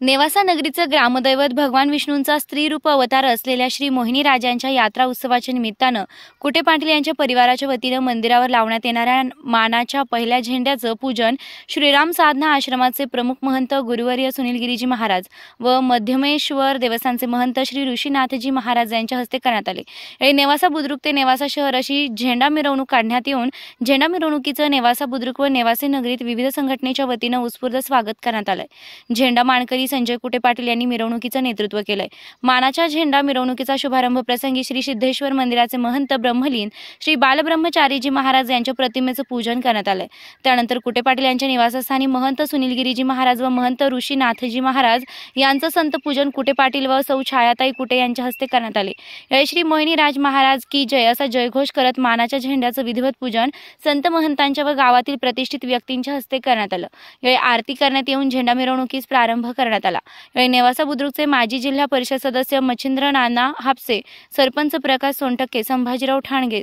नेवासा नगरीचं ग्रामदैवत भगवान विष्णूंचा स्त्रीरूप अवतार असलेल्या श्री मोहिनी राजांच्या यात्रा उत्सवाच्या निमित्तानं कुटे पाटील यांच्या परिवाराच्या वतीनं मंदिरावर लावण्यात येणाऱ्या मानाच्या पहिल्या झेंड्याचं पूजन श्रीराम साधना आश्रमाचे प्रमुख महंत गुरुवर्य सुनील गिरीजी महाराज व मध्यमेश्वर देवस्थानचे महंत श्री ऋषीनाथजी महाराज यांच्या हस्ते करण्यात आले. यावेळी नेवासा बुद्रुक ते नेवासा शहर अशी झेंडा मिरवणूक काढण्यात येऊन झेंडा मिरवणुकीचं नेवासा बुद्रुक व नेवासे नगरीत विविध संघटनेच्या वतीनं उत्स्फूर्त स्वागत करण्यात आलंय. झेंडा मानकरी संजय कुटे पाटील यांनी मिरवणुकीचं नेतृत्व केलंय. मानाच्या झेंडा मिरवणुकीचा शुभारंभ प्रसंगी श्री सिद्धेश्वर मंदिराचे महंत ब्रह्मलीन श्री बालब्रह्मचारीजी महाराज यांच्या प्रतिमेचं पूजन करण्यात आलंय. त्यानंतर कुटे पाटील यांच्या निवासस्थानी महंत सुनीलगिरीजी महाराज व महंत ऋषीनाथजी महाराज यांचं संत पूजन कुटे पाटील व सौ छायाताई कुटे यांच्या हस्ते करण्यात आले. यावेळी श्री मोहिनी राज महाराज की जय असा जयघोष करत मानाच्या झेंड्याचं विधिवत पूजन संत महंतांच्या व गावातील प्रतिष्ठित व्यक्तींच्या हस्ते करण्यात आलं. यावेळी आरती करण्यात येऊन झेंडा मिरवणुकीस प्रारंभ करण्यात आला. यावेळी नेवासा बुद्रुकचे माजी जिल्हा परिषद सदस्य मच्छिंद्र नाना हापसे सरपंच प्रकाश सोनटक्के संभाजीराव ठाणगे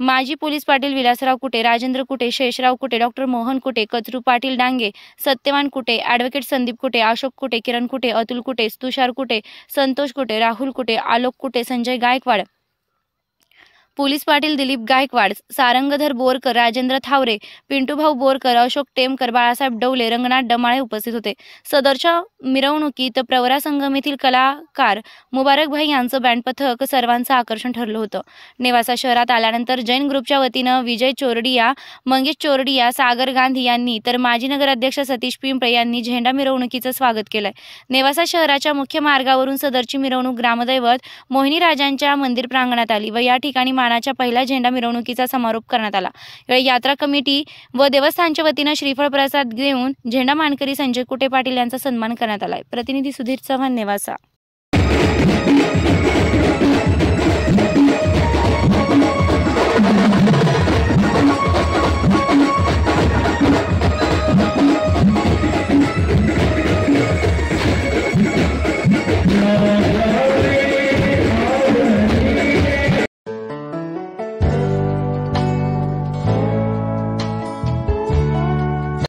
माजी police Patil Vilasrao Kute Rajendra Kute Sheshrao Kute doctor Mohan Kute Kachru Patil Dange Satyawan Kute advocate Sandeep Kute Ashok Kute Kiran Kute Atul Kute Tushar Kute Santosh Kute Rahul Kute Alok Kute Sanjay Gaikwad police Patil Dilip Gaikwad Sarangdhar Borkar Rajendra Thaware Pintubhau Borkar Ashok Temkar Balasaheb Dawale Ranganath Damale उपस्थित होते. सदरच्या मिरवणुकीत प्रवरा संगम येथील कलाकार मुबारकभाई यांचं band पथक सर्वांचं आकर्षण ठरलं होतं. नेवासा शहरात आल्यानंतर जैन ग्रुपच्या वतीनं विजय चोरडिया मंगेश चोरडिया सागर गांधी यांनी तर माजी नगराध्यक्ष सतीश पिंपळे यांनी झेंडा मिरवणुकीचं स्वागत केलंय. नेवासा शहराच्या मुख्य मार्गावरून सदरची मिरवणूक ग्रामदैवत मोहिनी राजांच्या मंदिर प्रांगणात आली व या ठिकाणी मानाच्या पहिल्या झेंडा मिरवणुकीचा समारोप करण्यात आला. यावेळी यात्रा कमिटी व देवस्थानच्या वतीनं श्रीफळ प्रसाद घेऊन झेंडा मानकरी संजय कुटे पाटील यांचा सन्मान करण्यात आलाय. प्रतिनिधी सुधीर चव्हाण नेवासा.